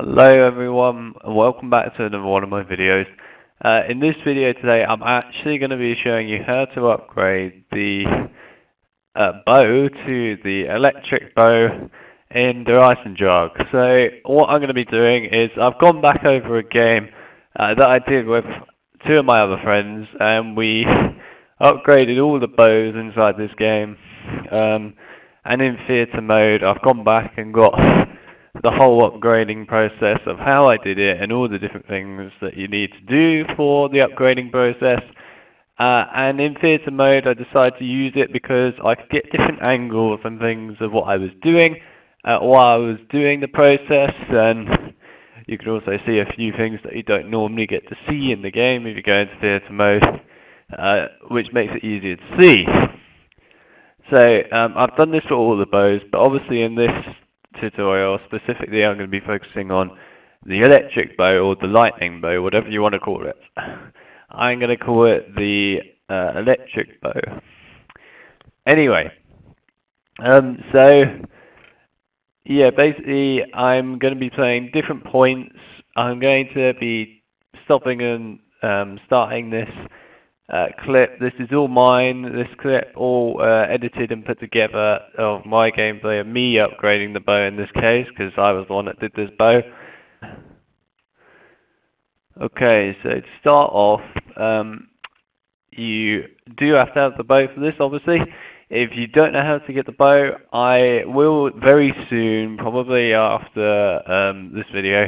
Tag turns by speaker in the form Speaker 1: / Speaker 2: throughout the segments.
Speaker 1: Hello everyone and welcome back to another one of my videos. Uh, in this video today I'm actually going to be showing you how to upgrade the uh, bow to the electric bow in Eisendrache. So what I'm going to be doing is I've gone back over a game uh, that I did with two of my other friends and we upgraded all the bows inside this game. Um, and in theatre mode I've gone back and got the whole upgrading process of how I did it and all the different things that you need to do for the upgrading process. Uh, and in theatre mode, I decided to use it because I could get different angles and things of what I was doing uh, while I was doing the process. And you can also see a few things that you don't normally get to see in the game if you go into theatre mode, uh, which makes it easier to see. So um, I've done this for all the bows, but obviously in this tutorial. Specifically, I'm going to be focusing on the electric bow or the lightning bow, whatever you want to call it. I'm going to call it the uh, electric bow. Anyway, um, so yeah, basically, I'm going to be playing different points. I'm going to be stopping and um, starting this uh, clip. This is all mine. This clip all uh, edited and put together of my gameplay of me upgrading the bow in this case because I was the one that did this bow. Okay, so to start off, um, you do have to have the bow for this, obviously. If you don't know how to get the bow, I will very soon, probably after um, this video,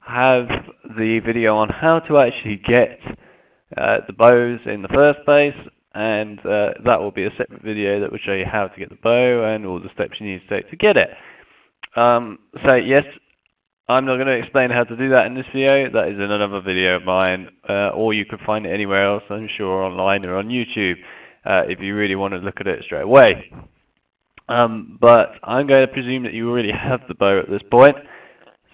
Speaker 1: have the video on how to actually get the bows in the first place and uh, that will be a separate video that will show you how to get the bow and all the steps you need to take to get it. Um, so yes, I'm not going to explain how to do that in this video, that is in another video of mine, uh, or you can find it anywhere else, I'm sure, online or on YouTube, uh, if you really want to look at it straight away. Um, but I'm going to presume that you already have the bow at this point.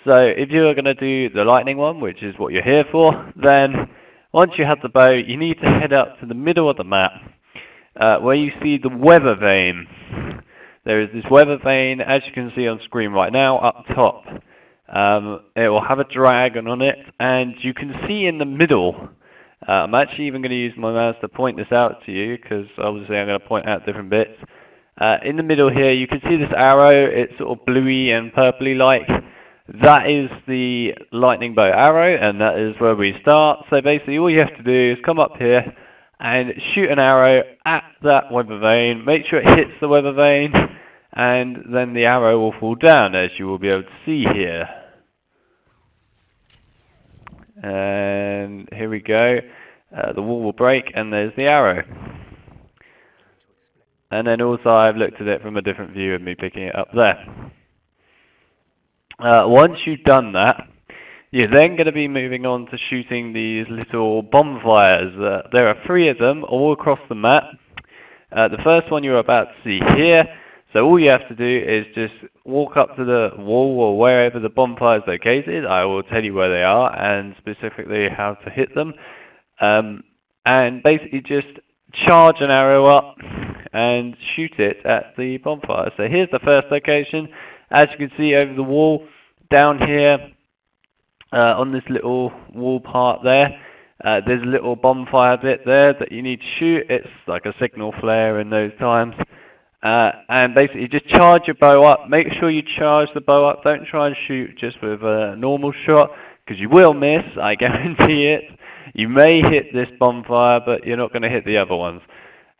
Speaker 1: So if you're going to do the lightning one, which is what you're here for, then once you have the bow, you need to head up to the middle of the map uh, where you see the weather vane. There is this weather vane, as you can see on screen right now, up top. Um, it will have a dragon on it, and you can see in the middle, uh, I'm actually even going to use my mouse to point this out to you, because obviously I'm going to point out different bits. Uh, in the middle here, you can see this arrow, it's sort of bluey and purpley like. That is the lightning bow arrow, and that is where we start. So basically all you have to do is come up here and shoot an arrow at that weather vane. Make sure it hits the weather vane, and then the arrow will fall down, as you will be able to see here. And here we go. Uh, the wall will break, and there's the arrow. And then also I've looked at it from a different view of me picking it up there. Uh, once you've done that, you're then going to be moving on to shooting these little bonfires. Uh, there are three of them all across the map. Uh, the first one you're about to see here. So all you have to do is just walk up to the wall or wherever the bonfire is located. I will tell you where they are and specifically how to hit them. Um, and basically just charge an arrow up and shoot it at the bonfire. So here's the first location. As you can see over the wall, down here, uh, on this little wall part there, uh, there's a little bonfire bit there that you need to shoot. It's like a signal flare in those times. Uh, and basically just charge your bow up. Make sure you charge the bow up. Don't try and shoot just with a normal shot, because you will miss, I guarantee it. You may hit this bonfire, but you're not going to hit the other ones.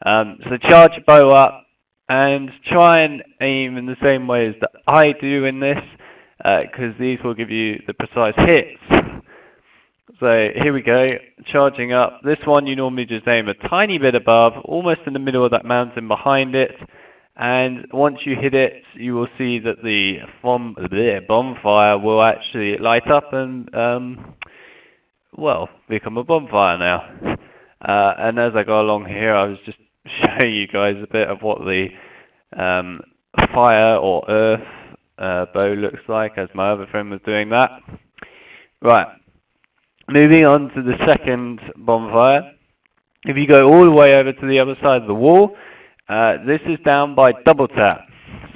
Speaker 1: Um, so charge your bow up, and try and aim in the same ways that I do in this, because uh, these will give you the precise hits. So here we go, charging up. This one you normally just aim a tiny bit above, almost in the middle of that mountain behind it. And once you hit it, you will see that the bomb, the bonfire will actually light up and, um, well, become a bonfire now. Uh, and as I go along here, I was just showing you guys a bit of what the um, fire or earth uh, bow looks like as my other friend was doing that. Right, moving on to the second bonfire. If you go all the way over to the other side of the wall, uh, this is down by double tap.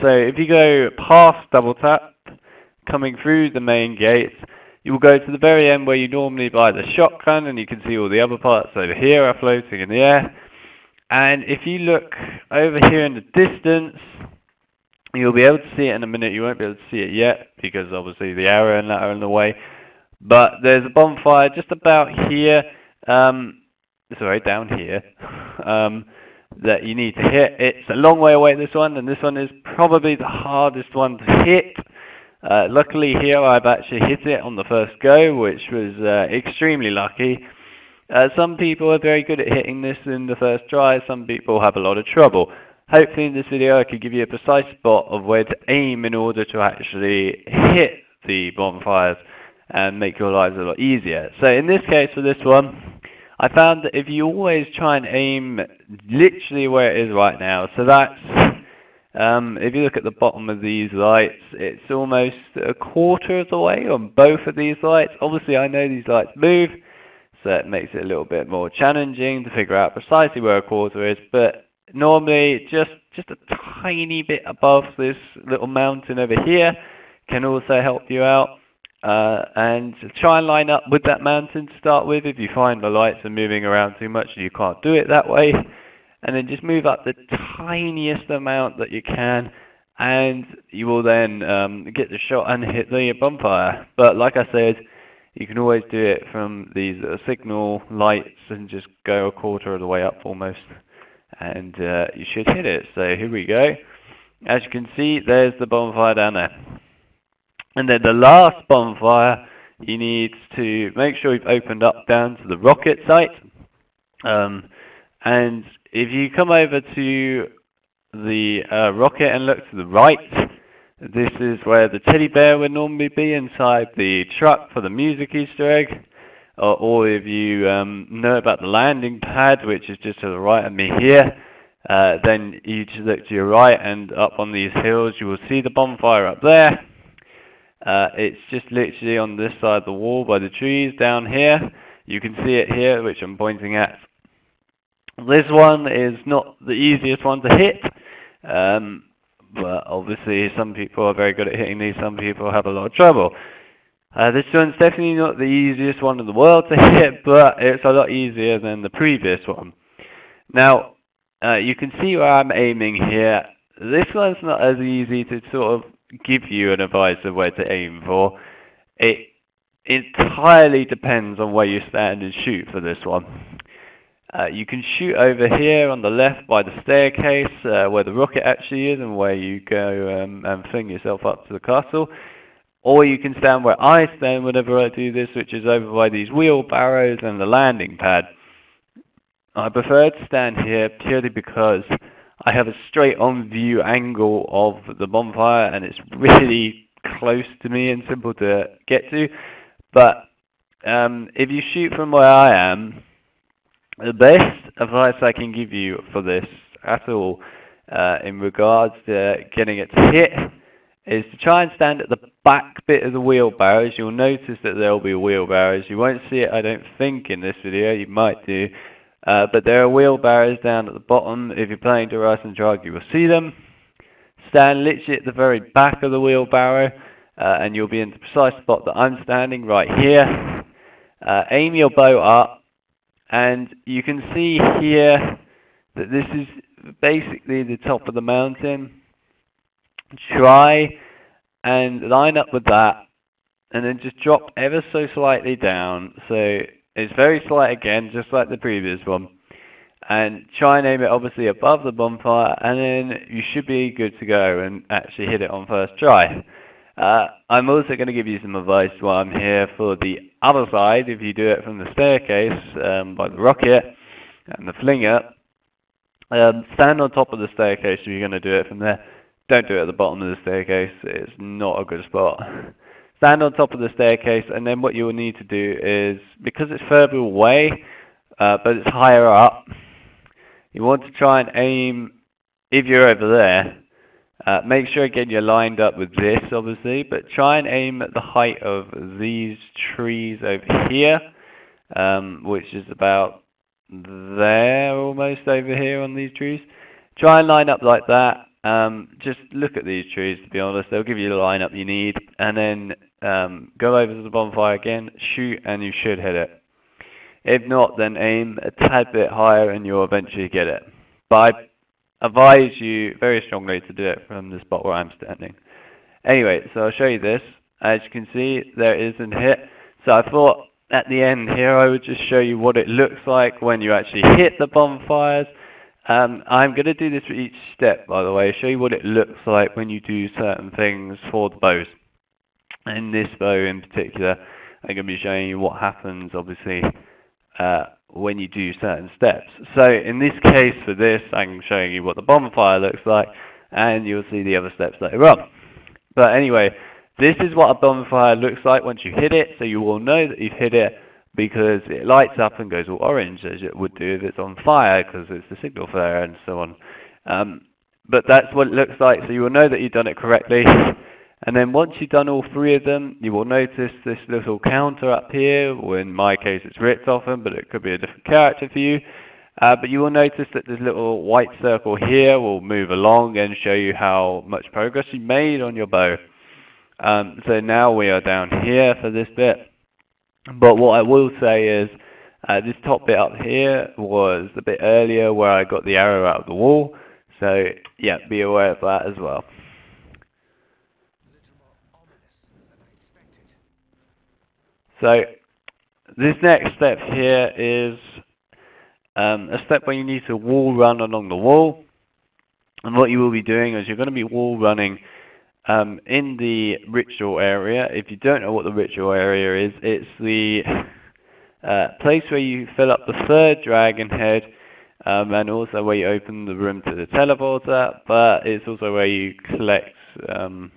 Speaker 1: So if you go past double tap, coming through the main gates, you will go to the very end where you normally buy the shotgun, and you can see all the other parts over here are floating in the air. And if you look over here in the distance, you'll be able to see it in a minute. You won't be able to see it yet because obviously the arrow and that are in the way. But there's a bonfire just about here. Um, sorry, down here. um, that you need to hit. It's a long way away this one, and this one is probably the hardest one to hit. Uh, luckily here I've actually hit it on the first go, which was uh, extremely lucky. Uh, some people are very good at hitting this in the first try, some people have a lot of trouble. Hopefully in this video I could give you a precise spot of where to aim in order to actually hit the bonfires and make your lives a lot easier. So in this case for this one, I found that if you always try and aim literally where it is right now, so that's um, if you look at the bottom of these lights, it's almost a quarter of the way on both of these lights. Obviously, I know these lights move, so it makes it a little bit more challenging to figure out precisely where a quarter is, but normally just, just a tiny bit above this little mountain over here can also help you out. Uh, and try and line up with that mountain to start with if you find the lights are moving around too much and you can't do it that way and then just move up the tiniest amount that you can and you will then um, get the shot and hit the bonfire. But like I said, you can always do it from these uh, signal lights and just go a quarter of the way up almost and uh, you should hit it. So here we go. As you can see, there's the bonfire down there. And then the last bonfire, you need to make sure you've opened up down to the rocket site. Um, and if you come over to the uh, rocket and look to the right, this is where the teddy bear would normally be inside the truck for the music Easter egg. Or, or if you um, know about the landing pad, which is just to the right of me here, uh, then you just look to your right and up on these hills, you will see the bonfire up there. Uh, it's just literally on this side of the wall by the trees down here. You can see it here, which I'm pointing at this one is not the easiest one to hit, um, but obviously some people are very good at hitting these, some people have a lot of trouble. Uh, this one's definitely not the easiest one in the world to hit, but it's a lot easier than the previous one. Now, uh, you can see where I'm aiming here. This one's not as easy to sort of give you an advice of where to aim for. It entirely depends on where you stand and shoot for this one. Uh, you can shoot over here on the left by the staircase uh, where the rocket actually is and where you go um, and fling yourself up to the castle. Or you can stand where I stand whenever I do this, which is over by these wheelbarrows and the landing pad. I prefer to stand here purely because I have a straight on view angle of the bonfire and it's really close to me and simple to get to. But um, if you shoot from where I am, the best advice I can give you for this at all uh, in regards to getting it to hit is to try and stand at the back bit of the wheelbarrows. You'll notice that there will be wheelbarrows. You won't see it, I don't think, in this video. You might do. Uh, but there are wheelbarrows down at the bottom. If you're playing Eisendrache, you will see them. Stand literally at the very back of the wheelbarrow, uh, and you'll be in the precise spot that I'm standing, right here. Uh, aim your bow up, and you can see here that this is basically the top of the mountain. Try and line up with that and then just drop ever so slightly down. So it's very slight again, just like the previous one. And try and aim it obviously above the bonfire and then you should be good to go and actually hit it on first try. Uh, I'm also going to give you some advice while I'm here for the other side. If you do it from the staircase um, by the rocket and the flinger, um, stand on top of the staircase if you're going to do it from there. Don't do it at the bottom of the staircase. It's not a good spot. Stand on top of the staircase, and then what you will need to do is, because it's further away, uh, but it's higher up, you want to try and aim, if you're over there, uh, make sure again you're lined up with this obviously, but try and aim at the height of these trees over here, um, which is about there almost over here on these trees. Try and line up like that um, just look at these trees, to be honest. They'll give you the line up you need, and then um, go over to the bonfire again, shoot, and you should hit it. If not, then aim a tad bit higher and you'll eventually get it. I advise you very strongly to do it from the spot where I'm standing. Anyway, so I'll show you this. As you can see, there is a hit. So I thought at the end here I would just show you what it looks like when you actually hit the bonfires. Um, I'm going to do this for each step, by the way, show you what it looks like when you do certain things for the bows. In this bow in particular, I'm going to be showing you what happens, obviously, uh, when you do certain steps. So in this case, for this, I'm showing you what the bonfire looks like, and you'll see the other steps later on. But anyway, this is what a bonfire looks like once you hit it, so you will know that you've hit it because it lights up and goes all orange as it would do if it's on fire because it's the signal flare and so on. Um, but that's what it looks like, so you will know that you've done it correctly. And then once you've done all three of them, you will notice this little counter up here, or in my case it's Richthofen, but it could be a different character for you. Uh, but you will notice that this little white circle here will move along and show you how much progress you made on your bow. Um, so now we are down here for this bit. But what I will say is, uh, this top bit up here was the bit earlier where I got the arrow out of the wall. So yeah, be aware of that as well. So this next step here is um, a step where you need to wall run along the wall. And what you will be doing is you're going to be wall running um, in the ritual area. If you don't know what the ritual area is, it's the uh, place where you fill up the third dragon head um, and also where you open the room to the teleporter, but it's also where you collect um,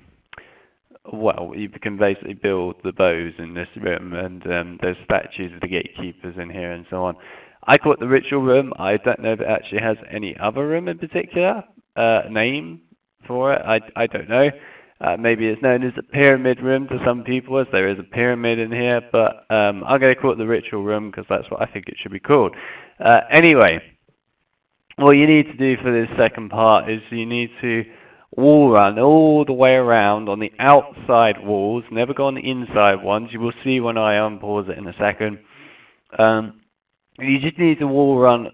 Speaker 1: well, you can basically build the bows in this room, and um, there's statues of the gatekeepers in here and so on. I call it the ritual room. I don't know if it actually has any other room in particular uh, name for it. I I don't know. Uh, maybe it's known as the pyramid room to some people, as there is a pyramid in here. But um, I'm going to call it the ritual room because that's what I think it should be called. Uh, anyway, what you need to do for this second part is you need to wall run all the way around on the outside walls, never go on the inside ones. You will see when I unpause it in a second. Um, you just need to wall run,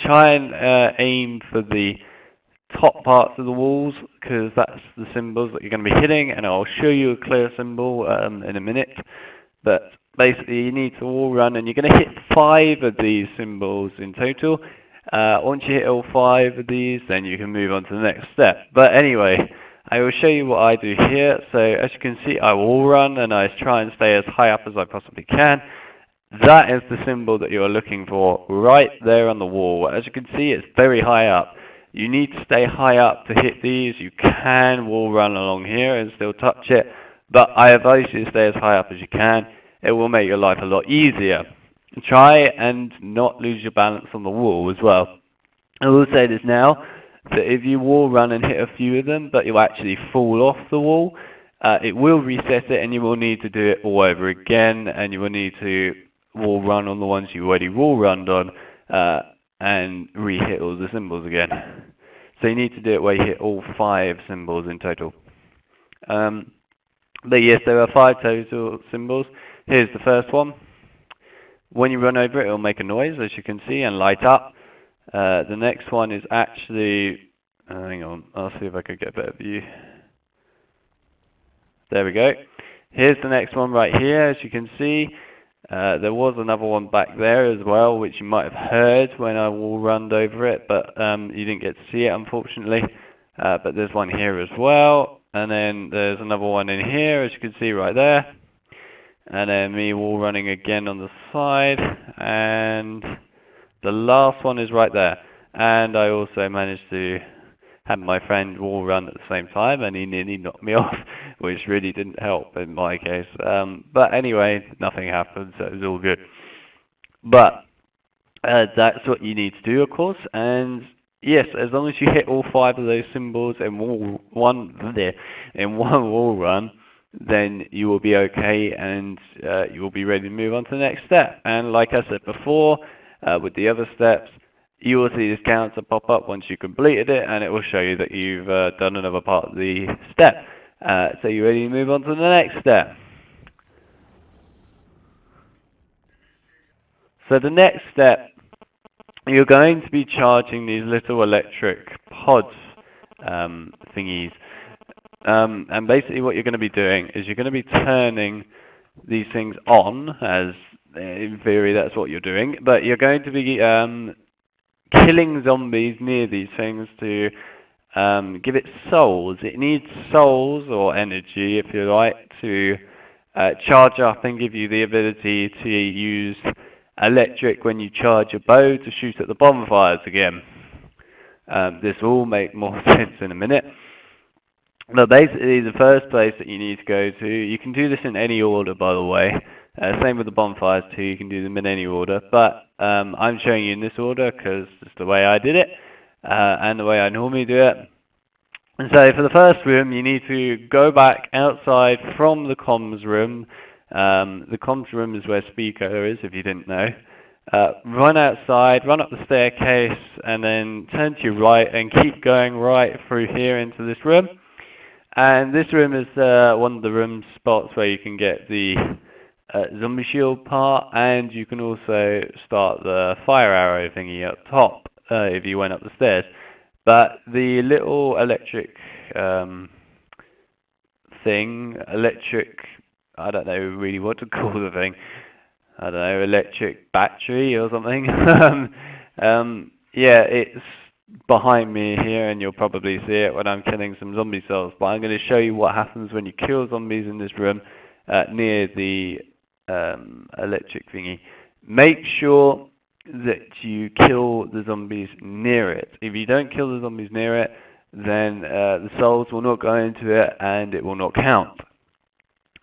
Speaker 1: try and uh, aim for the top parts of the walls because that's the symbols that you're going to be hitting and I'll show you a clear symbol um, in a minute but basically you need to wall run and you're going to hit five of these symbols in total uh, once you hit all five of these, then you can move on to the next step. But anyway, I will show you what I do here. So as you can see, I will run and I try and stay as high up as I possibly can. That is the symbol that you're looking for right there on the wall. As you can see, it's very high up. You need to stay high up to hit these. You can wall run along here and still touch it, but I advise you to stay as high up as you can. It will make your life a lot easier try and not lose your balance on the wall as well. I will say this now, that if you wall run and hit a few of them, but you actually fall off the wall, uh, it will reset it and you will need to do it all over again, and you will need to wall run on the ones you already wall runned on, uh, and re-hit all the symbols again. So you need to do it where you hit all five symbols in total. Um, but yes, there are five total symbols. Here's the first one. When you run over it, it'll make a noise, as you can see, and light up. Uh, the next one is actually, uh, hang on, I'll see if I can get a better view. There we go. Here's the next one right here, as you can see. Uh, there was another one back there as well, which you might have heard when I wall run over it, but um, you didn't get to see it, unfortunately. Uh, but there's one here as well, and then there's another one in here, as you can see right there and then me wall running again on the side. And the last one is right there. And I also managed to have my friend wall run at the same time and he nearly knocked me off which really didn't help in my case. Um, but anyway nothing happened so it was all good. But uh, that's what you need to do of course. And yes as long as you hit all five of those symbols in one there in one wall run then you will be okay and uh, you will be ready to move on to the next step. And like I said before, uh, with the other steps, you will see this counter pop up once you completed it, and it will show you that you've uh, done another part of the step. Uh, so you're ready to move on to the next step. So the next step, you're going to be charging these little electric pods um, thingies. Um, and basically what you're going to be doing is you're going to be turning these things on, as in theory that's what you're doing, but you're going to be um, killing zombies near these things to um, give it souls. It needs souls or energy, if you like, to uh, charge up and give you the ability to use electric when you charge your bow to shoot at the bonfires again. Um, this will make more sense in a minute. But basically, the first place that you need to go to, you can do this in any order, by the way. Uh, same with the bonfires too, you can do them in any order. But um, I'm showing you in this order because it's the way I did it uh, and the way I normally do it. And so for the first room, you need to go back outside from the comms room. Um, the comms room is where speaker is, if you didn't know. Uh, run outside, run up the staircase, and then turn to your right and keep going right through here into this room. And this room is uh, one of the room spots where you can get the uh, zombie shield part, and you can also start the fire arrow thingy up top uh, if you went up the stairs. But the little electric um, thing, electric, I don't know really what to call the thing. I don't know, electric battery or something. um, yeah, it's behind me here, and you'll probably see it when I'm killing some zombie cells. But I'm going to show you what happens when you kill zombies in this room uh, near the um, electric thingy. Make sure that you kill the zombies near it. If you don't kill the zombies near it, then uh, the souls will not go into it and it will not count.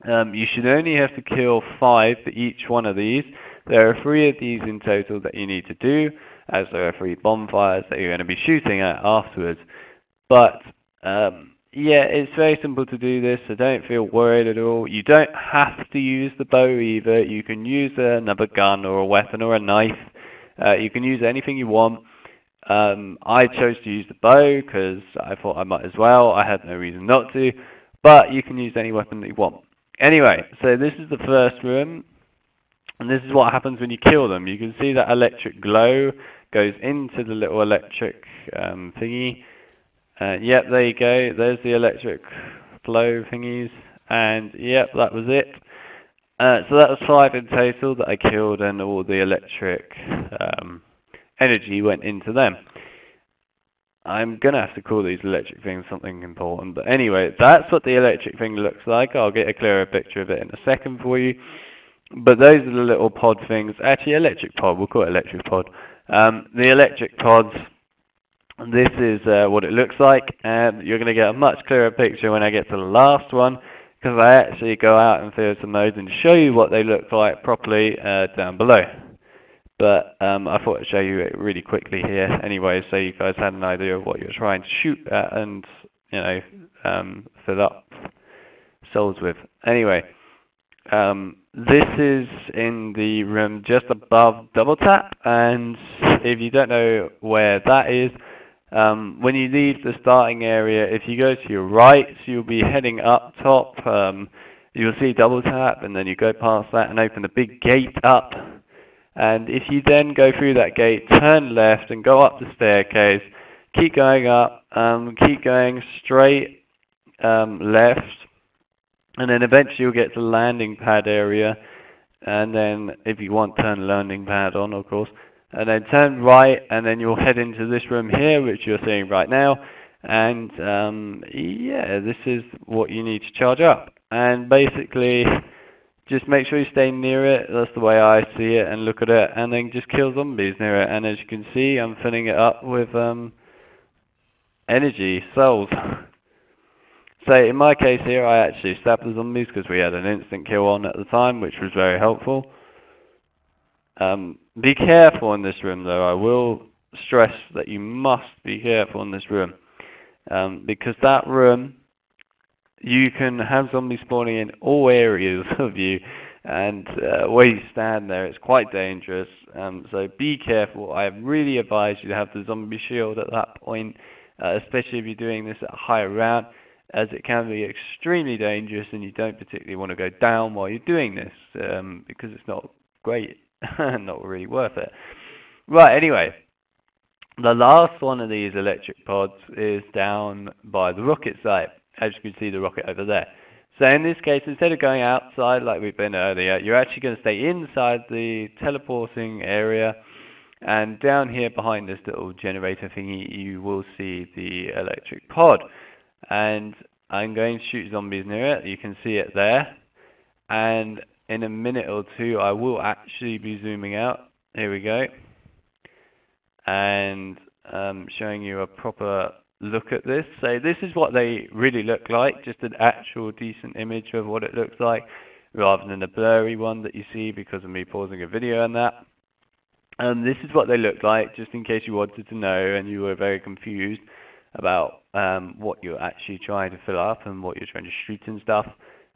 Speaker 1: Um, you should only have to kill five for each one of these. There are three of these in total that you need to do, as there are three bonfires that you're going to be shooting at afterwards. But um, yeah, it's very simple to do this, so don't feel worried at all. You don't have to use the bow either. You can use another gun or a weapon or a knife. Uh, you can use anything you want. Um, I chose to use the bow because I thought I might as well. I had no reason not to. But you can use any weapon that you want. Anyway, so this is the first room. And this is what happens when you kill them. You can see that electric glow goes into the little electric um, thingy. Uh, yep, there you go. There's the electric flow thingies. And yep, that was it. Uh, so that was five in total that I killed, and all the electric um, energy went into them. I'm going to have to call these electric things something important. But anyway, that's what the electric thing looks like. I'll get a clearer picture of it in a second for you. But those are the little pod things. Actually, electric pod. We'll call it electric pod. Um, the electric pods, this is uh, what it looks like. And you're going to get a much clearer picture when I get to the last one because I actually go out and field some modes and show you what they look like properly uh, down below. But um, I thought I'd show you it really quickly here anyway, so you guys had an idea of what you're trying to shoot at and, you know, um, fill up souls with. Anyway, um, this is in the room just above double tap, and if you don't know where that is, um, when you leave the starting area, if you go to your right, so you'll be heading up top, um, you'll see double tap, and then you go past that and open the big gate up. And if you then go through that gate, turn left and go up the staircase, keep going up, um, keep going straight um, left, and then eventually you'll get to the landing pad area. And then if you want, turn the landing pad on, of course. And then turn right and then you'll head into this room here which you're seeing right now. And um, yeah this is what you need to charge up. And basically just make sure you stay near it. That's the way I see it and look at it. And then just kill zombies near it. And as you can see I'm filling it up with um, energy souls so in my case here I actually stabbed the zombies because we had an instant kill on at the time which was very helpful um, be careful in this room, though. I will stress that you must be careful in this room. Um, because that room, you can have zombies spawning in all areas of you. and uh, where you stand there, it's quite dangerous. Um, so be careful. I really advise you to have the zombie shield at that point, uh, especially if you're doing this at a higher round, as it can be extremely dangerous, and you don't particularly want to go down while you're doing this um, because it's not great, and not really worth it. Right. Anyway. The last one of these electric pods is down by the rocket site. As you can see the rocket over there. So in this case, instead of going outside like we've been earlier, you're actually going to stay inside the teleporting area. And down here behind this little generator thingy, you will see the electric pod. And I'm going to shoot zombies near it. You can see it there. And in a minute or two, I will actually be zooming out. Here we go and um, showing you a proper look at this. So this is what they really look like, just an actual decent image of what it looks like, rather than a blurry one that you see because of me pausing a video and that. And this is what they look like, just in case you wanted to know and you were very confused about um, what you're actually trying to fill up and what you're trying to shoot and stuff.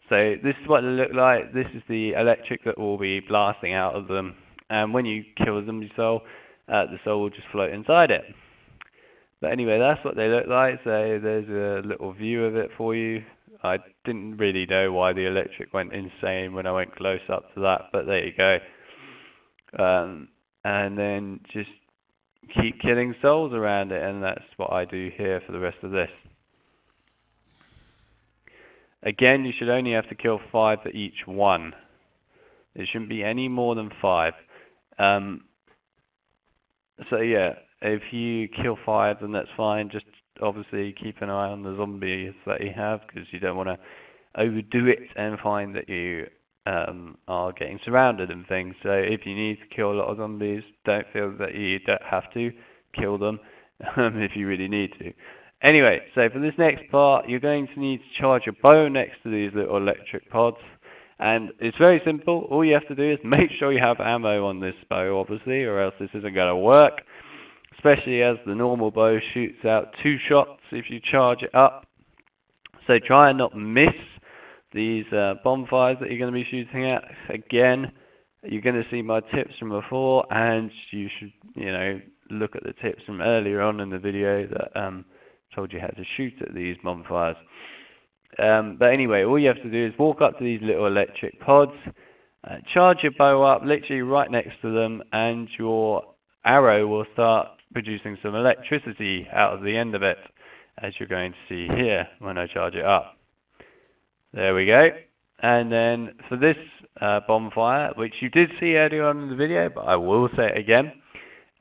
Speaker 1: So this is what they look like. This is the electric that will be blasting out of them. And when you kill them, soul, uh, the soul will just float inside it. But anyway, that's what they look like. So there's a little view of it for you. I didn't really know why the electric went insane when I went close up to that, but there you go. Um, and then just keep killing souls around it, and that's what I do here for the rest of this. Again, you should only have to kill five for each one. It shouldn't be any more than five. Um, so yeah, if you kill five, then that's fine. Just obviously keep an eye on the zombies that you have, because you don't want to overdo it and find that you um, are getting surrounded and things. So if you need to kill a lot of zombies, don't feel that you don't have to kill them um, if you really need to. Anyway, so for this next part, you're going to need to charge your bow next to these little electric pods. And it's very simple. All you have to do is make sure you have ammo on this bow, obviously, or else this isn't going to work. Especially as the normal bow shoots out two shots if you charge it up. So try and not miss these uh, bonfires that you're going to be shooting at. Again, you're going to see my tips from before, and you should, you know, look at the tips from earlier on in the video that um, told you how to shoot at these bonfires. Um, but anyway, all you have to do is walk up to these little electric pods, uh, charge your bow up literally right next to them, and your arrow will start producing some electricity out of the end of it, as you're going to see here when I charge it up. There we go. And then for this uh, bonfire, which you did see earlier on in the video, but I will say it again,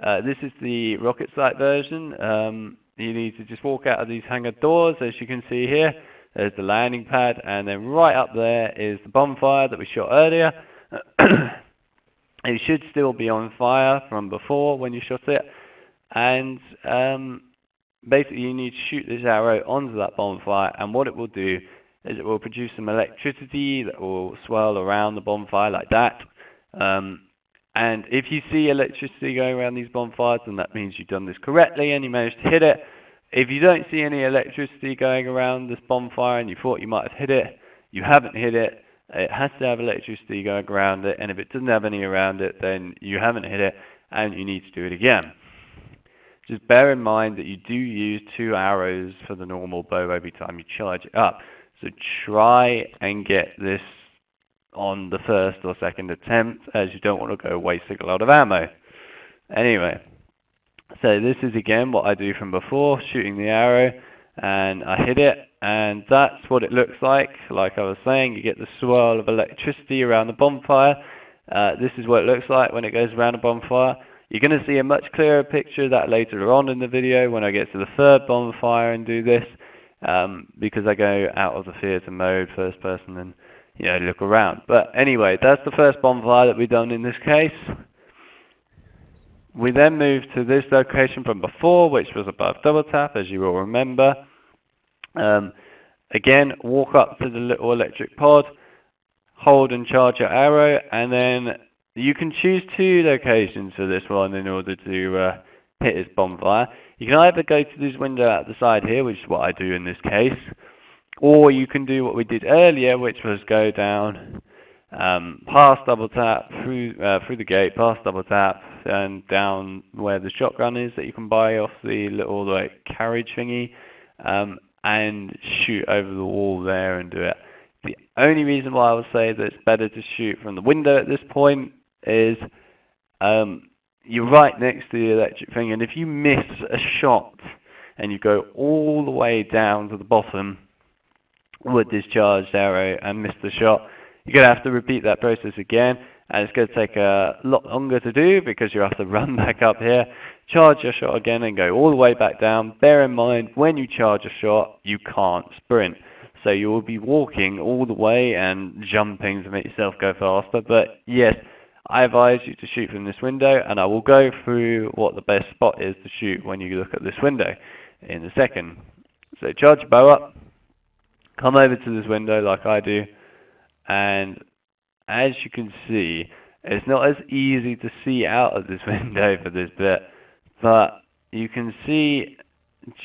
Speaker 1: uh, this is the rocket site version. Um, you need to just walk out of these hangar doors, as you can see here. There's the landing pad, and then right up there is the bonfire that we shot earlier. it should still be on fire from before when you shot it. And um, basically, you need to shoot this arrow onto that bonfire, and what it will do is it will produce some electricity that will swirl around the bonfire like that. Um, and if you see electricity going around these bonfires, then that means you've done this correctly and you managed to hit it. If you don't see any electricity going around this bonfire and you thought you might have hit it, you haven't hit it. It has to have electricity going around it, and if it doesn't have any around it, then you haven't hit it, and you need to do it again. Just bear in mind that you do use two arrows for the normal bow every time you charge it up. So try and get this on the first or second attempt, as you don't want to go wasting a lot of ammo. Anyway. So this is again what I do from before, shooting the arrow, and I hit it, and that's what it looks like. Like I was saying, you get the swirl of electricity around the bonfire. Uh, this is what it looks like when it goes around a bonfire. You're going to see a much clearer picture of that later on in the video when I get to the third bonfire and do this, um, because I go out of the theatre mode, first person, and you know look around. But anyway, that's the first bonfire that we've done in this case. We then moved to this location from before, which was above double tap, as you will remember. Um, again, walk up to the little electric pod, hold and charge your arrow, and then you can choose two locations for this one in order to uh, hit this bonfire. You can either go to this window at the side here, which is what I do in this case, or you can do what we did earlier, which was go down um, past double tap, through uh, through the gate, past double tap, and down where the shotgun is that you can buy off the little like carriage thingy, um, and shoot over the wall there and do it. The only reason why I would say that it's better to shoot from the window at this point is um, you're right next to the electric thing, and if you miss a shot and you go all the way down to the bottom with discharged arrow and miss the shot, you're going to have to repeat that process again, and it's going to take a lot longer to do because you have to run back up here, charge your shot again, and go all the way back down. Bear in mind, when you charge a shot, you can't sprint. So you will be walking all the way and jumping to make yourself go faster. But yes, I advise you to shoot from this window, and I will go through what the best spot is to shoot when you look at this window in a second. So charge bow up, come over to this window like I do, and as you can see, it's not as easy to see out of this window for this bit, but you can see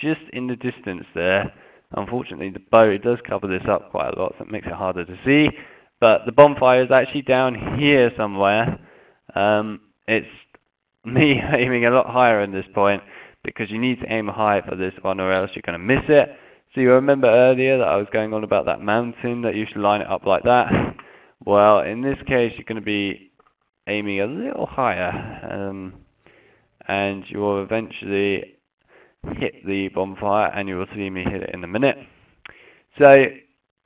Speaker 1: just in the distance there, unfortunately the bow does cover this up quite a lot, so it makes it harder to see, but the bonfire is actually down here somewhere. Um, it's me aiming a lot higher at this point, because you need to aim high for this one or else you're going to miss it. So you remember earlier that I was going on about that mountain that you should line it up like that? Well, in this case you're going to be aiming a little higher um, and you will eventually hit the bonfire and you will see me hit it in a minute. So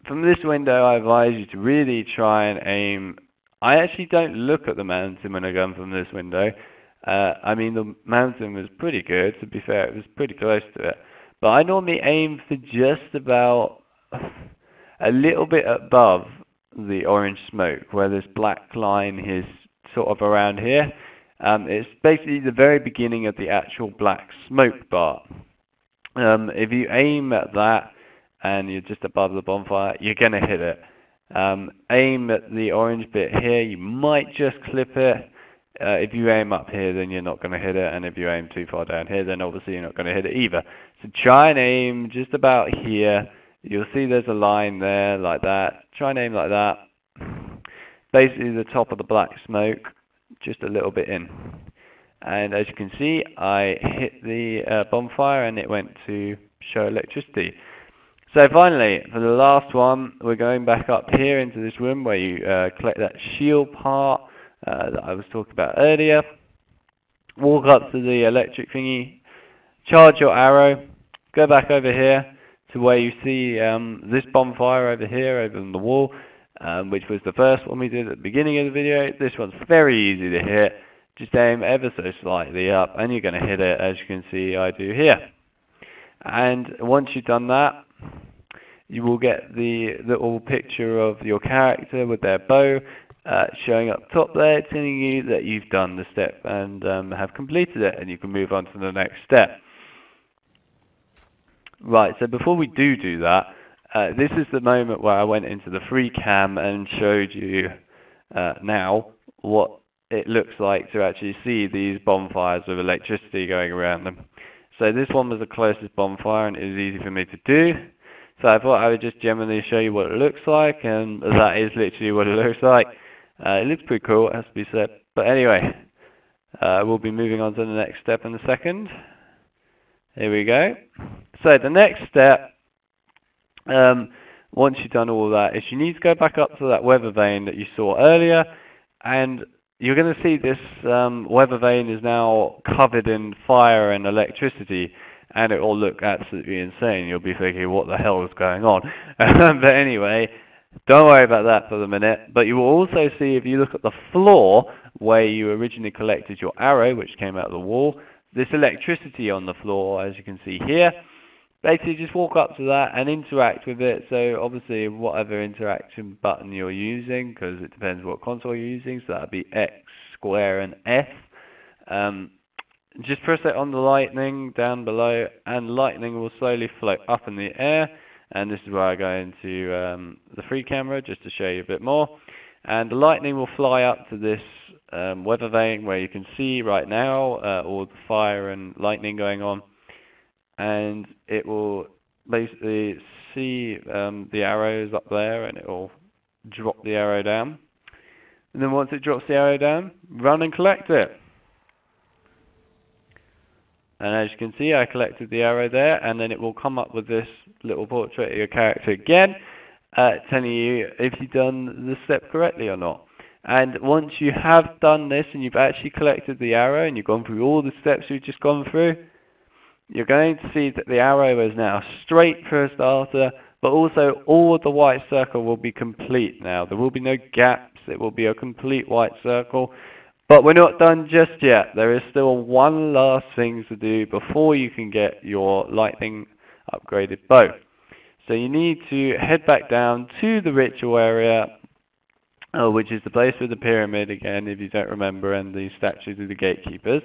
Speaker 1: from this window I advise you to really try and aim I actually don't look at the mountain when I gun from this window. Uh, I mean, the mountain was pretty good, to be fair, it was pretty close to it. But I normally aim for just about a little bit above the orange smoke, where this black line is sort of around here. Um, it's basically the very beginning of the actual black smoke bar. Um, if you aim at that and you're just above the bonfire, you're going to hit it. Um, aim at the orange bit here, you might just clip it. Uh, if you aim up here, then you're not going to hit it, and if you aim too far down here, then obviously you're not going to hit it either. So try and aim just about here. You'll see there's a line there, like that. Try and aim like that. Basically the top of the black smoke, just a little bit in. And as you can see, I hit the uh, bonfire and it went to show electricity. So finally, for the last one, we're going back up here into this room where you uh, collect that shield part uh, that I was talking about earlier. Walk up to the electric thingy, charge your arrow, go back over here to where you see um, this bonfire over here, over on the wall, um, which was the first one we did at the beginning of the video. This one's very easy to hit. Just aim ever so slightly up, and you're going to hit it, as you can see I do here. And once you've done that, you will get the little picture of your character with their bow uh, showing up top there, telling you that you've done the step and um, have completed it, and you can move on to the next step. Right, so before we do do that, uh, this is the moment where I went into the free cam and showed you uh, now what it looks like to actually see these bonfires with electricity going around them. So this one was the closest bonfire and it was easy for me to do. So I thought I would just generally show you what it looks like and that is literally what it looks like. Uh, it looks pretty cool, it has to be said. But anyway, uh, we'll be moving on to the next step in a second. Here we go. So the next step, um, once you've done all that, is you need to go back up to that weather vane that you saw earlier, and you're going to see this um, weather vane is now covered in fire and electricity, and it will look absolutely insane. You'll be thinking, what the hell is going on? but anyway, don't worry about that for the minute. But you will also see, if you look at the floor where you originally collected your arrow, which came out of the wall, this electricity on the floor, as you can see here. Basically, just walk up to that and interact with it. So obviously, whatever interaction button you're using, because it depends what console you're using. So that'd be X, square, and F. Um, just press it on the lightning down below, and lightning will slowly float up in the air and this is where I go into um, the free camera just to show you a bit more and the lightning will fly up to this um, weather vane where you can see right now uh, all the fire and lightning going on and it will basically see um, the arrows up there and it will drop the arrow down And then once it drops the arrow down, run and collect it. And as you can see, I collected the arrow there, and then it will come up with this little portrait of your character again, uh, telling you if you've done the step correctly or not. And once you have done this and you've actually collected the arrow and you've gone through all the steps you've just gone through, you're going to see that the arrow is now straight for a starter, but also all of the white circle will be complete now. There will be no gaps, it will be a complete white circle. But we're not done just yet. There is still one last thing to do before you can get your lightning upgraded bow. So you need to head back down to the ritual area, uh, which is the place with the pyramid again, if you don't remember, and the statues of the gatekeepers.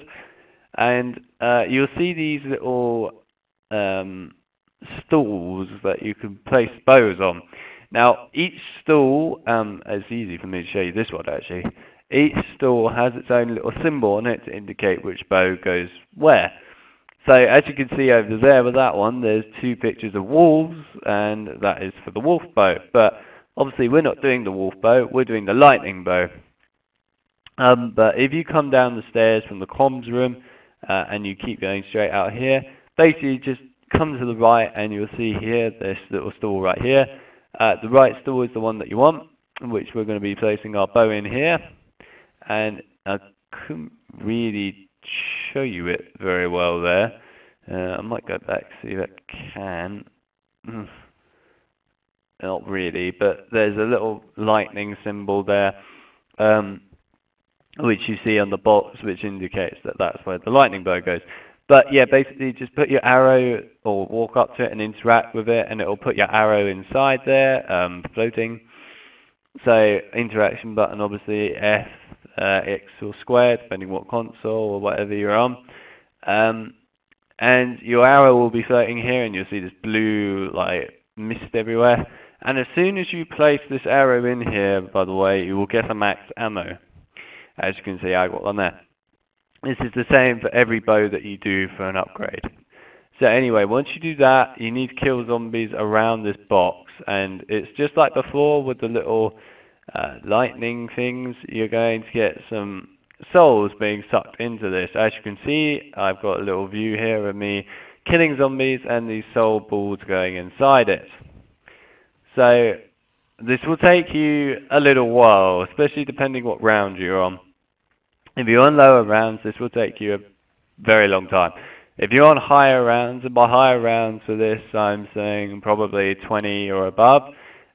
Speaker 1: And uh, you'll see these little um, stools that you can place bows on. Now, each stool, um, it's easy for me to show you this one actually. Each stool has its own little symbol on it to indicate which bow goes where. So as you can see over there with that one, there's two pictures of wolves, and that is for the wolf bow. But obviously we're not doing the wolf bow, we're doing the lightning bow. Um, but if you come down the stairs from the comms room, uh, and you keep going straight out here, basically just come to the right and you'll see here this little stool right here. Uh, the right stool is the one that you want, which we're going to be placing our bow in here and I couldn't really show you it very well there. Uh, I might go back see if I can. Not really, but there's a little lightning symbol there, um, which you see on the box, which indicates that that's where the lightning bow goes. But yeah, basically just put your arrow or walk up to it and interact with it, and it'll put your arrow inside there, um, floating. So interaction button, obviously F uh, X or square, depending what console or whatever you're on. Um, and your arrow will be floating here, and you'll see this blue like mist everywhere. And as soon as you place this arrow in here, by the way, you will get a max ammo. As you can see, I got one there. This is the same for every bow that you do for an upgrade. So anyway, once you do that, you need to kill zombies around this box. And it's just like before with the little uh, lightning things, you're going to get some souls being sucked into this. As you can see, I've got a little view here of me killing zombies and these soul balls going inside it. So this will take you a little while, especially depending what round you're on. If you're on lower rounds, this will take you a very long time. If you're on higher rounds, and by higher rounds for this, I'm saying probably 20 or above,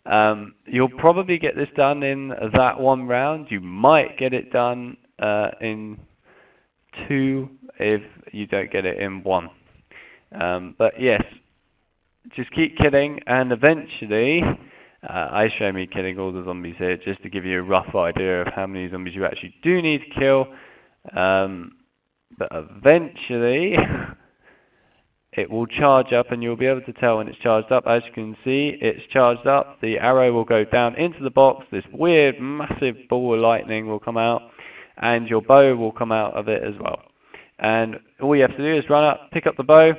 Speaker 1: um, you'll probably get this done in that one round. You might get it done uh, in two if you don't get it in one. Um, but yes, just keep killing, and eventually, uh, I show me killing all the zombies here just to give you a rough idea of how many zombies you actually do need to kill. Um, but eventually, it will charge up and you'll be able to tell when it's charged up. As you can see, it's charged up. The arrow will go down into the box. This weird, massive ball of lightning will come out and your bow will come out of it as well. And all you have to do is run up, pick up the bow,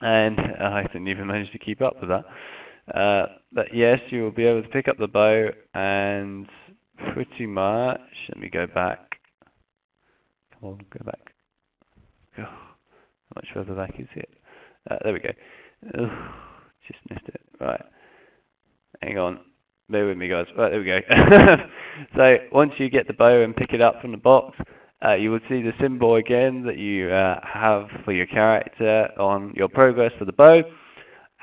Speaker 1: and uh, I didn't even manage to keep up with that. Uh, but yes, you will be able to pick up the bow and pretty much, let me go back. Come on, go back. How much further back is it? Uh, there we go. Ugh, just missed it. Right. Hang on. Bear with me, guys. Right, there we go. so once you get the bow and pick it up from the box, uh, you will see the symbol again that you uh, have for your character on your progress for the bow.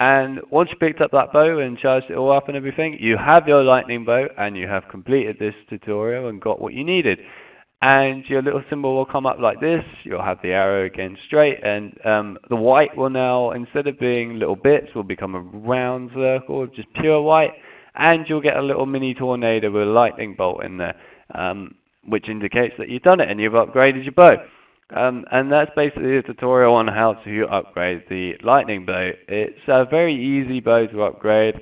Speaker 1: And once you picked up that bow and charged it all up and everything, you have your lightning bow and you have completed this tutorial and got what you needed and your little symbol will come up like this. You'll have the arrow again straight, and um, the white will now, instead of being little bits, will become a round circle of just pure white, and you'll get a little mini tornado with a lightning bolt in there, um, which indicates that you've done it and you've upgraded your bow. Um, and that's basically a tutorial on how to upgrade the lightning bow. It's a very easy bow to upgrade,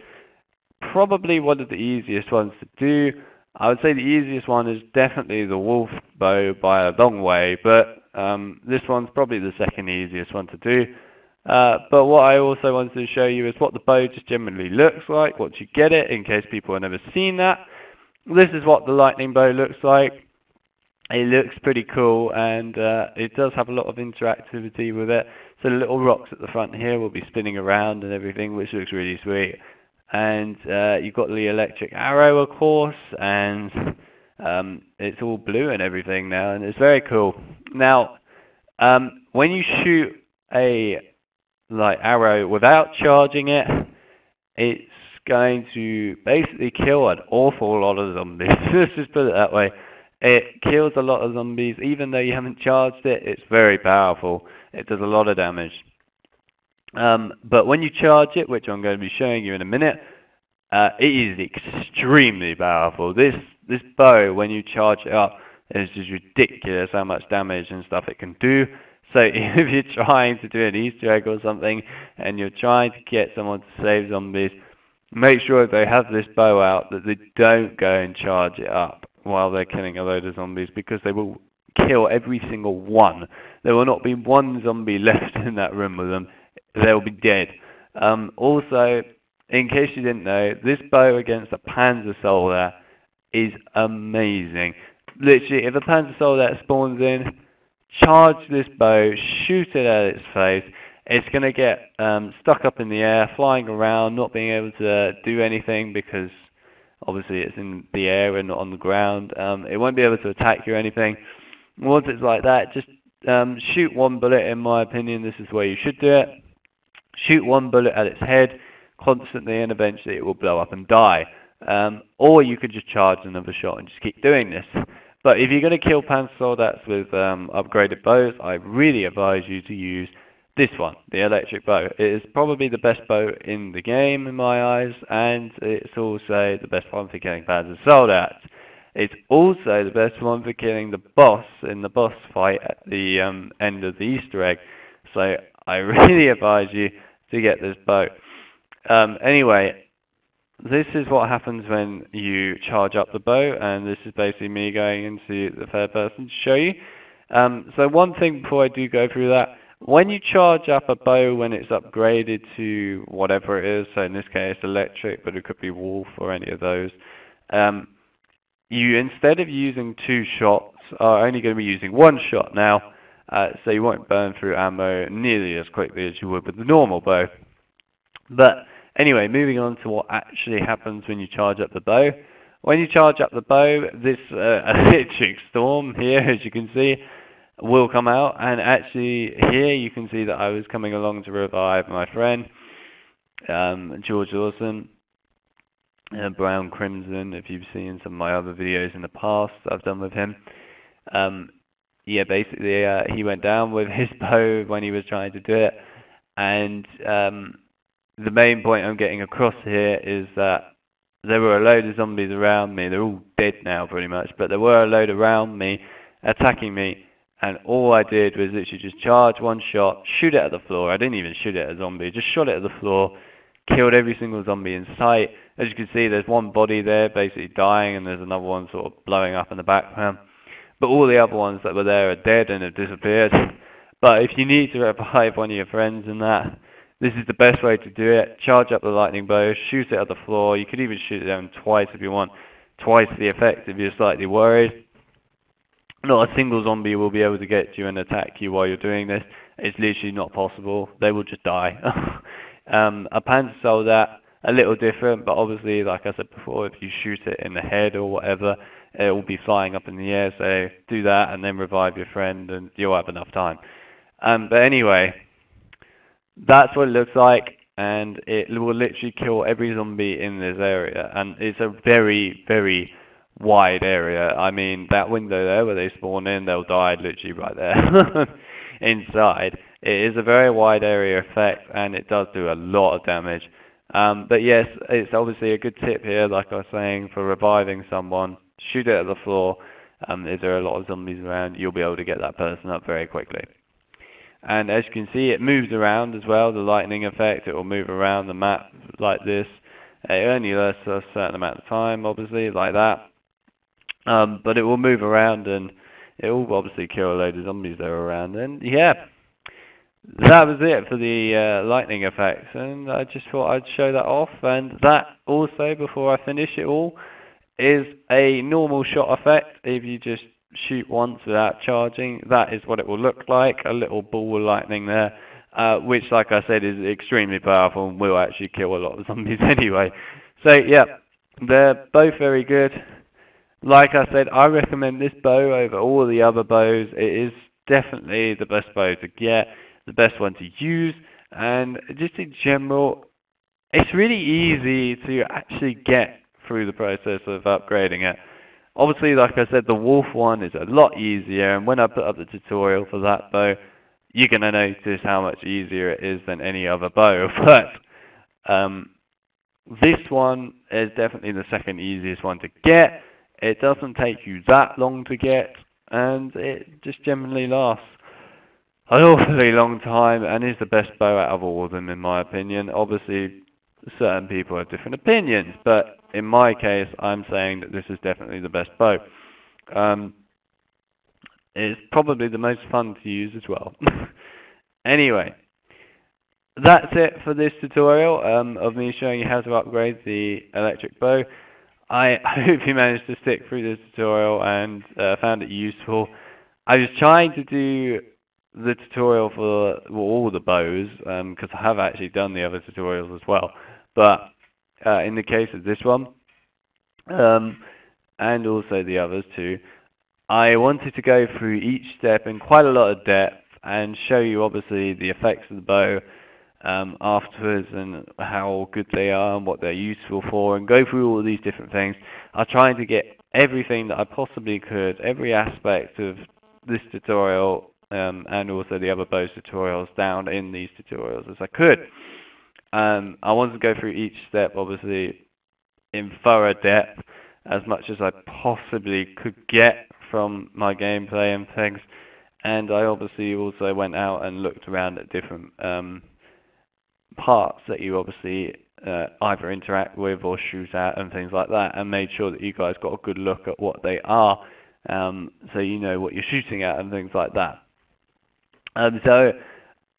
Speaker 1: probably one of the easiest ones to do. I would say the easiest one is definitely the wolf bow by a long way, but um, this one's probably the second easiest one to do. Uh, but what I also wanted to show you is what the bow just generally looks like once you get it, in case people have never seen that. this is what the lightning bow looks like. It looks pretty cool and uh, it does have a lot of interactivity with it. So the little rocks at the front here will be spinning around and everything, which looks really sweet. And uh, you've got the electric arrow, of course, and um, it's all blue and everything now, and it's very cool. Now, um, when you shoot a like arrow without charging it, it's going to basically kill an awful lot of zombies. Let's just put it that way. It kills a lot of zombies, even though you haven't charged it. It's very powerful. It does a lot of damage. Um, but when you charge it, which I'm going to be showing you in a minute, uh, it is extremely powerful. This this bow, when you charge it up, is just ridiculous how much damage and stuff it can do. So if you're trying to do an Easter egg or something, and you're trying to get someone to save zombies, make sure if they have this bow out that they don't go and charge it up while they're killing a load of zombies because they will kill every single one. There will not be one zombie left in that room with them. They'll be dead. Um, also, in case you didn't know, this bow against a Panzer Soldat is amazing. Literally, if a Panzer Soldat spawns in, charge this bow, shoot it at its face, it's going to get um, stuck up in the air, flying around, not being able to do anything because obviously it's in the air and not on the ground. Um, it won't be able to attack you or anything. Once it's like that, just um, shoot one bullet. In my opinion, this is where you should do it. Shoot one bullet at its head constantly, and eventually it will blow up and die. Um, or you could just charge another shot and just keep doing this. But if you're going to kill Panzer Soldats with um, upgraded bows, I really advise you to use this one, the electric bow. It is probably the best bow in the game in my eyes, and it's also the best one for killing Panzer Soldats. It's also the best one for killing the boss in the boss fight at the um, end of the Easter egg. So I really advise you to get this bow. Um, anyway, this is what happens when you charge up the bow, and this is basically me going into the third person to show you. Um, so one thing before I do go through that, when you charge up a bow when it's upgraded to whatever it is, so in this case electric, but it could be wolf or any of those, um, you instead of using two shots are only going to be using one shot now, uh, so you won't burn through ammo nearly as quickly as you would with the normal bow. But anyway, moving on to what actually happens when you charge up the bow. When you charge up the bow, this uh, electric storm here, as you can see, will come out. And actually, here you can see that I was coming along to revive my friend, um, George Lawson, uh, Brown Crimson, if you've seen some of my other videos in the past I've done with him. Um, yeah, basically, uh, he went down with his bow when he was trying to do it. And um, the main point I'm getting across here is that there were a load of zombies around me. They're all dead now, pretty much, but there were a load around me attacking me and all I did was literally just charge one shot, shoot it at the floor. I didn't even shoot it at a zombie, just shot it at the floor, killed every single zombie in sight. As you can see, there's one body there basically dying, and there's another one sort of blowing up in the background. But all the other ones that were there are dead and have disappeared. But if you need to revive one of your friends in that, this is the best way to do it. Charge up the lightning bow, shoot it at the floor. You could even shoot it down twice if you want, twice the effect if you're slightly worried not a single zombie will be able to get you and attack you while you're doing this. It's literally not possible. They will just die. um, a Panzer Soldat, a little different, but obviously, like I said before, if you shoot it in the head or whatever, it will be flying up in the air. So do that and then revive your friend, and you'll have enough time. Um, but anyway, that's what it looks like, and it will literally kill every zombie in this area. And it's a very, very wide area. I mean, that window there where they spawn in, they'll die literally right there inside. It is a very wide area effect, and it does do a lot of damage. Um, but yes, it's obviously a good tip here, like I was saying, for reviving someone. Shoot it at the floor. Um, if there are a lot of zombies around, you'll be able to get that person up very quickly. And as you can see, it moves around as well, the lightning effect. It will move around the map like this. It only lasts a certain amount of time, obviously, like that. Um, but it will move around and it will obviously kill a load of zombies that are around. And yeah, that was it for the uh, lightning effects. And I just thought I'd show that off. And that also, before I finish it all, is a normal shot effect. If you just shoot once without charging, that is what it will look like, a little ball of lightning there, uh, which, like I said, is extremely powerful and will actually kill a lot of zombies anyway. So, yeah, they're both very good. Like I said, I recommend this bow over all the other bows. It is definitely the best bow to get, the best one to use, and just in general, it's really easy to actually get through the process of upgrading it. Obviously, like I said, the wolf one is a lot easier, and when I put up the tutorial for that bow, you're going to notice how much easier it is than any other bow. But um, this one is definitely the second easiest one to get. It doesn't take you that long to get, and it just generally lasts an awfully long time and is the best bow out of all of them in my opinion. Obviously, certain people have different opinions, but in my case, I'm saying that this is definitely the best bow. Um, it's probably the most fun to use as well. anyway, that's it for this tutorial um, of me showing you how to upgrade the electric bow. I hope you managed to stick through this tutorial and uh, found it useful. I was trying to do the tutorial for all the bows because um, I have actually done the other tutorials as well. But uh, in the case of this one, um, and also the others too, I wanted to go through each step in quite a lot of depth and show you obviously the effects of the bow um, afterwards and how good they are and what they're useful for and go through all of these different things. I tried to get everything that I possibly could, every aspect of this tutorial um, and also the other bow tutorials down in these tutorials as I could. Um, I wanted to go through each step obviously in thorough depth as much as I possibly could get from my gameplay and things. And I obviously also went out and looked around at different um, parts that you obviously uh, either interact with or shoot at and things like that, and made sure that you guys got a good look at what they are, um, so you know what you're shooting at and things like that. Um, so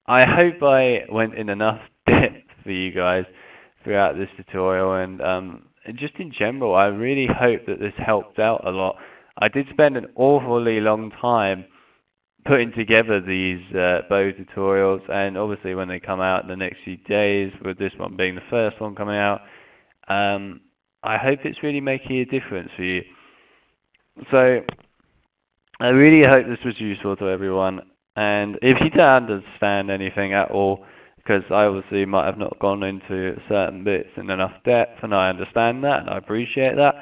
Speaker 1: I hope I went in enough depth for you guys throughout this tutorial, and um, just in general, I really hope that this helped out a lot. I did spend an awfully long time putting together these uh, bow tutorials and obviously when they come out in the next few days with this one being the first one coming out um, I hope it's really making a difference for you. So I really hope this was useful to everyone and if you don't understand anything at all because I obviously might have not gone into certain bits in enough depth and I understand that and I appreciate that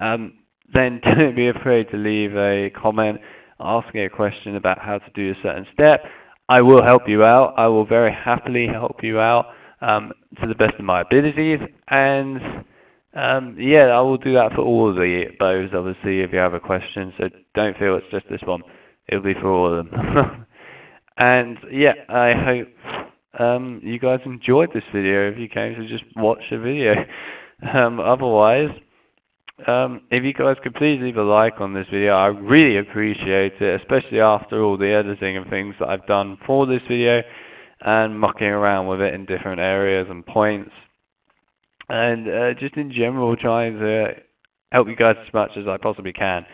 Speaker 1: um, then don't be afraid to leave a comment asking a question about how to do a certain step, I will help you out. I will very happily help you out um, to the best of my abilities. And um, yeah, I will do that for all of the bows, obviously, if you have a question. So don't feel it's just this one. It'll be for all of them. and yeah, I hope um, you guys enjoyed this video if you came to just watch the video. Um, otherwise, um, if you guys could please leave a like on this video, I really appreciate it, especially after all the editing and things that I've done for this video and mucking around with it in different areas and points. And uh, just in general, trying to help you guys as much as I possibly can.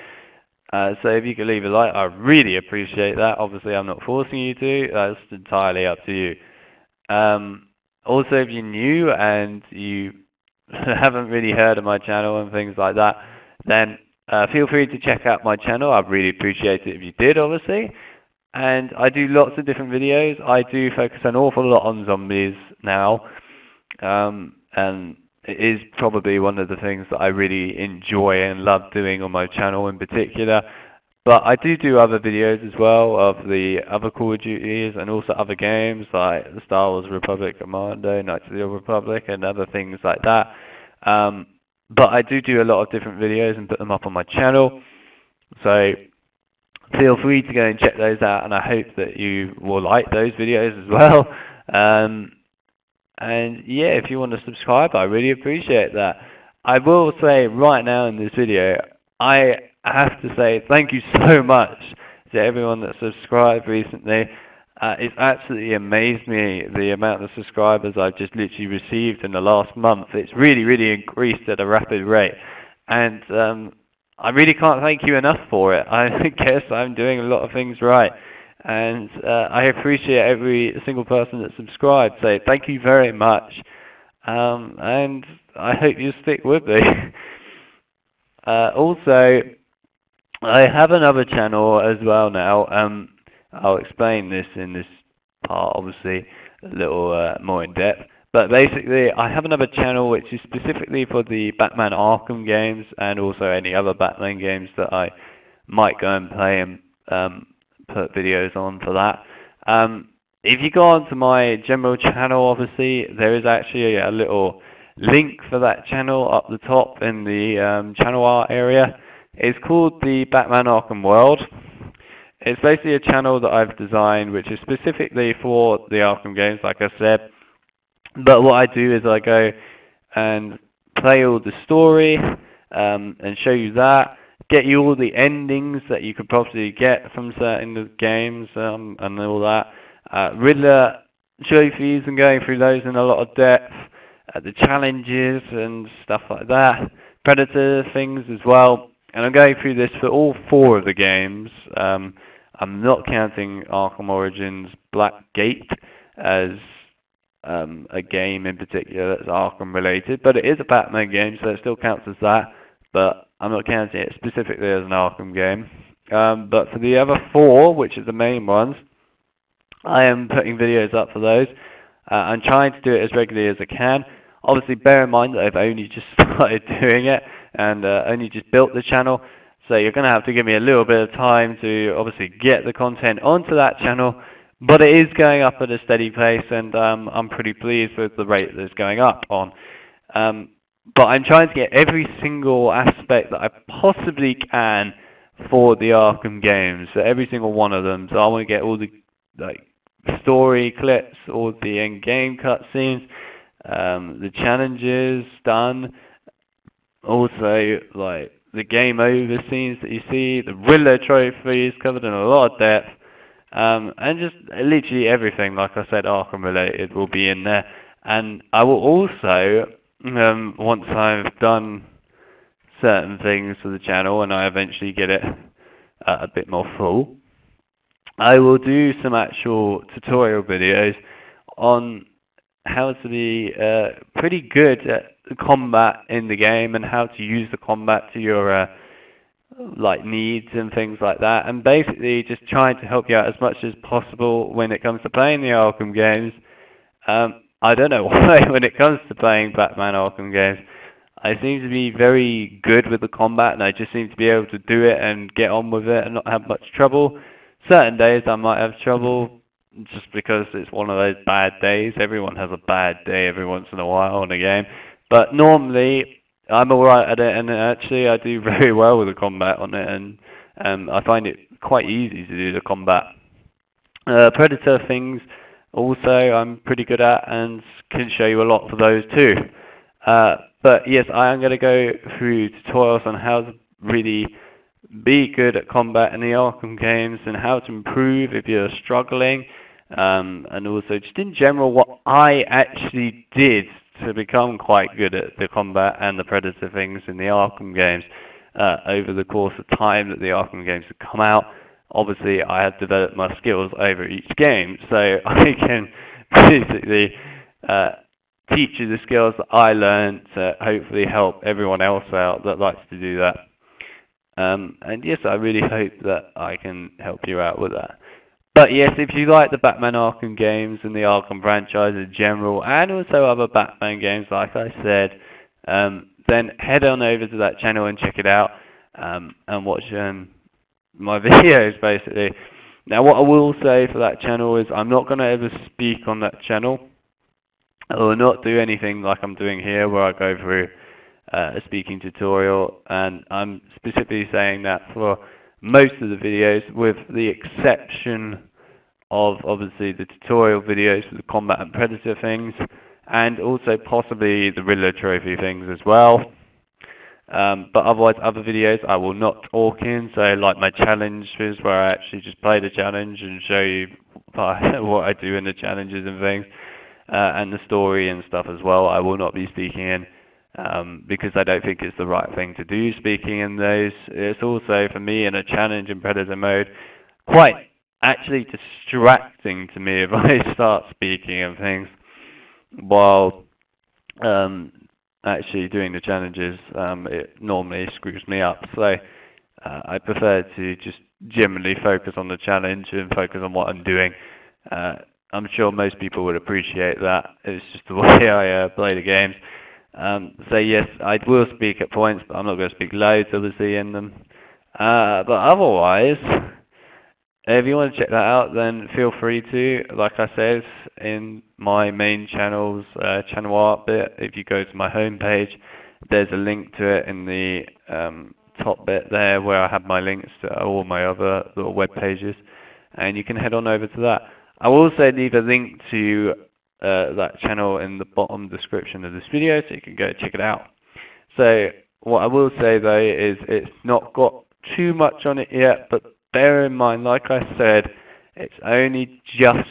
Speaker 1: Uh, so if you could leave a like, I really appreciate that. Obviously, I'm not forcing you to. That's entirely up to you. Um, also, if you're new and you haven't really heard of my channel and things like that, then uh, feel free to check out my channel. I'd really appreciate it if you did, obviously. And I do lots of different videos. I do focus an awful lot on zombies now. Um, and it is probably one of the things that I really enjoy and love doing on my channel in particular. But I do do other videos as well of the other Call of Duties and also other games like the Star Wars Republic Commando, Knights of the Old Republic and other things like that. Um, but I do do a lot of different videos and put them up on my channel. So feel free to go and check those out and I hope that you will like those videos as well. Um, and yeah, if you want to subscribe, I really appreciate that. I will say right now in this video, I I have to say thank you so much to everyone that subscribed recently. Uh, it's absolutely amazed me the amount of subscribers I've just literally received in the last month. It's really, really increased at a rapid rate. and um, I really can't thank you enough for it. I guess I'm doing a lot of things right, and uh, I appreciate every single person that subscribed. So thank you very much, um, and I hope you stick with me. uh, also, I have another channel as well now. Um, I'll explain this in this part, obviously, a little uh, more in depth. But basically, I have another channel which is specifically for the Batman Arkham games and also any other Batman games that I might go and play and um, put videos on for that. Um, if you go onto my general channel, obviously, there is actually a little link for that channel up the top in the um, channel art area. It's called the Batman Arkham World. It's basically a channel that I've designed which is specifically for the Arkham games, like I said. But what I do is I go and play all the story um, and show you that, get you all the endings that you could possibly get from certain games um, and all that. Uh, Riddler trophies and going through those in a lot of depth, uh, the challenges and stuff like that, Predator things as well. And I'm going through this for all four of the games. Um, I'm not counting Arkham Origins Blackgate as um, a game in particular that's Arkham related, but it is a Batman game, so it still counts as that. But I'm not counting it specifically as an Arkham game. Um, but for the other four, which are the main ones, I am putting videos up for those. Uh, I'm trying to do it as regularly as I can. Obviously, bear in mind that I've only just started doing it and uh, only just built the channel. So you're going to have to give me a little bit of time to obviously get the content onto that channel. But it is going up at a steady pace, and um, I'm pretty pleased with the rate that it's going up on. Um, but I'm trying to get every single aspect that I possibly can for the Arkham games, so every single one of them. So I want to get all the like story clips, all the end game cutscenes, um, the challenges done, also like the game over scenes that you see, the Riddler trophies covered in a lot of depth, um, and just literally everything, like I said, Arkham related will be in there. And I will also, um, once I've done certain things for the channel and I eventually get it uh, a bit more full, I will do some actual tutorial videos on how to be uh, pretty good at combat in the game and how to use the combat to your uh, like needs and things like that, and basically just trying to help you out as much as possible when it comes to playing the Arkham games. Um, I don't know why when it comes to playing Batman Arkham games, I seem to be very good with the combat, and I just seem to be able to do it and get on with it and not have much trouble. Certain days I might have trouble just because it's one of those bad days. Everyone has a bad day every once in a while in a game. But normally I'm alright at it, and actually I do very well with the combat on it, and um, I find it quite easy to do the combat. Uh, Predator things also I'm pretty good at, and can show you a lot for those too. Uh, but yes, I am going to go through tutorials on how to really be good at combat in the Arkham games and how to improve if you're struggling, um, and also just in general what I actually did to become quite good at the combat and the Predator things in the Arkham games uh, over the course of time that the Arkham games have come out. Obviously, I have developed my skills over each game, so I can basically uh, teach you the skills that I learned to hopefully help everyone else out that likes to do that. Um, and yes, I really hope that I can help you out with that. But yes, if you like the Batman Arkham games and the Arkham franchise in general, and also other Batman games, like I said, um, then head on over to that channel and check it out um, and watch um, my videos, basically. Now, what I will say for that channel is I'm not going to ever speak on that channel. Will not do anything like I'm doing here, where I go through uh, a speaking tutorial, and I'm specifically saying that for most of the videos, with the exception of obviously the tutorial videos for the combat and predator things, and also possibly the Riddler trophy things as well. Um, but otherwise, other videos I will not talk in. So, like my challenges, where I actually just play the challenge and show you what I do in the challenges and things, uh, and the story and stuff as well. I will not be speaking in. um, because I don't think it's the right thing to do speaking in those. It's also, for me, in a challenge in Predator mode, quite actually distracting to me if I start speaking and things while um, actually doing the challenges. Um, it normally screws me up. So uh, I prefer to just generally focus on the challenge and focus on what I'm doing. Uh, I'm sure most people would appreciate that. It's just the way I uh, play the games. Um, so yes, I will speak at points, but I'm not going to speak loads, obviously, in them. Uh, but otherwise, if you want to check that out, then feel free to. Like I said, in my main channel's uh, channel art bit, if you go to my home page, there's a link to it in the um, top bit there where I have my links to all my other little web pages, and you can head on over to that. I will also leave a link to uh, that channel in the bottom description of this video, so you can go check it out. So what I will say though is it's not got too much on it yet, but bear in mind, like I said, it's only just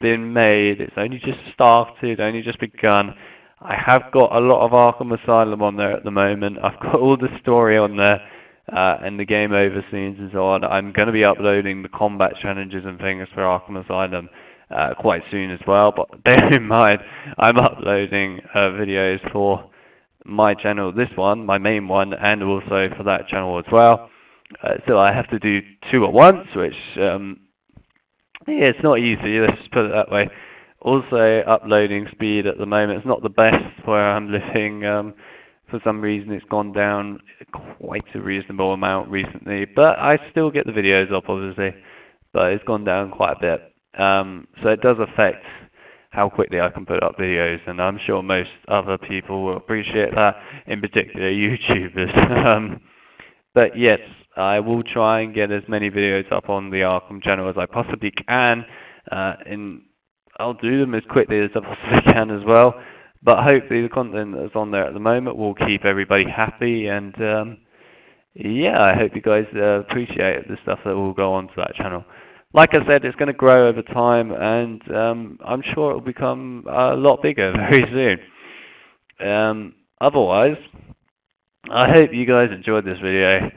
Speaker 1: been made, it's only just started, only just begun. I have got a lot of Arkham Asylum on there at the moment. I've got all the story on there uh, and the game over scenes and so on. I'm going to be uploading the combat challenges and things for Arkham Asylum uh, quite soon as well. But bear in mind, I'm uploading uh, videos for my channel, this one, my main one, and also for that channel as well. Uh, so I have to do two at once, which um, yeah, it's not easy. Let's put it that way. Also, uploading speed at the moment is not the best where I'm living. Um, for some reason, it's gone down quite a reasonable amount recently, but I still get the videos up, obviously. But it's gone down quite a bit. Um, so it does affect how quickly I can put up videos, and I'm sure most other people will appreciate that, in particular YouTubers. um, but yes, I will try and get as many videos up on the Arkham channel as I possibly can, uh, and I'll do them as quickly as I possibly can as well. But hopefully the content that's on there at the moment will keep everybody happy, and um, yeah, I hope you guys uh, appreciate the stuff that will go onto that channel like I said, it's going to grow over time, and um, I'm sure it will become a lot bigger very soon. Um, otherwise, I hope you guys enjoyed this video.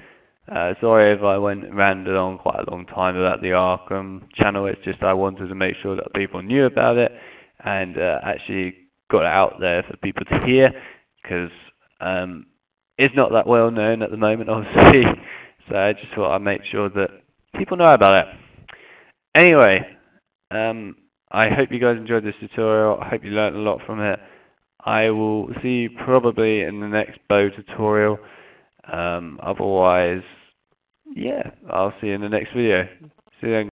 Speaker 1: Uh, sorry if I went ranted on quite a long time about the Arkham channel. It's just I wanted to make sure that people knew about it and uh, actually got it out there for people to hear because um, it's not that well known at the moment, obviously. So I just thought I'd make sure that people know about it. Anyway, um, I hope you guys enjoyed this tutorial. I hope you learned a lot from it. I will see you probably in the next bow tutorial. Um, otherwise, yeah, I'll see you in the next video. See you then.